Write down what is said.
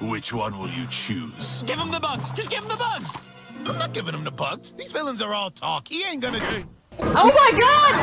Which one will you choose? Give him the bugs! Just give him the bugs! I'm not giving him the bugs. These villains are all talk. He ain't gonna do... Oh my god!